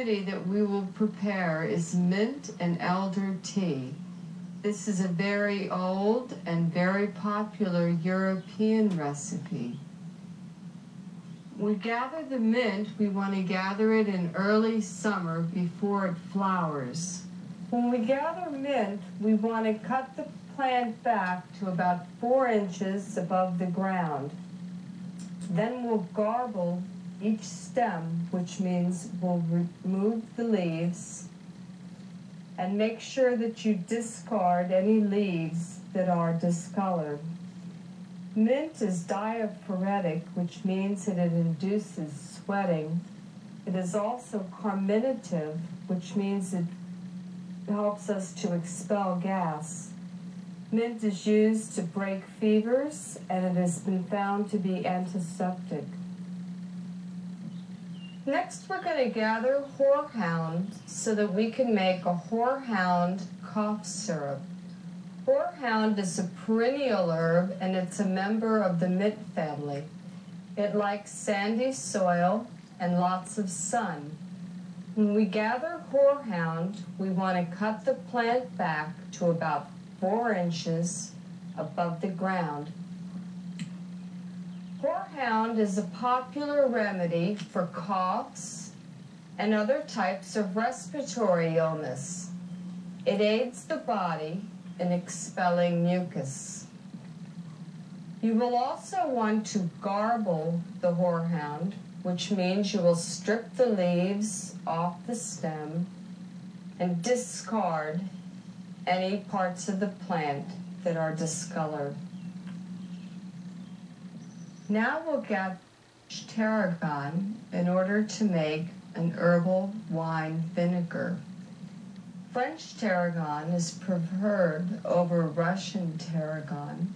remedy that we will prepare is mint and elder tea. This is a very old and very popular European recipe. We gather the mint, we want to gather it in early summer before it flowers. When we gather mint, we want to cut the plant back to about four inches above the ground. Then we'll garble each stem, which means we'll remove the leaves and make sure that you discard any leaves that are discolored. Mint is diaphoretic, which means that it induces sweating. It is also carminative, which means it helps us to expel gas. Mint is used to break fevers, and it has been found to be antiseptic. Next, we're going to gather horehound so that we can make a horehound cough syrup. Horehound is a perennial herb and it's a member of the mint family. It likes sandy soil and lots of sun. When we gather horehound, we want to cut the plant back to about four inches above the ground. Horehound is a popular remedy for coughs and other types of respiratory illness. It aids the body in expelling mucus. You will also want to garble the horehound, which means you will strip the leaves off the stem and discard any parts of the plant that are discolored. Now we'll get tarragon in order to make an herbal wine vinegar. French tarragon is preferred over Russian tarragon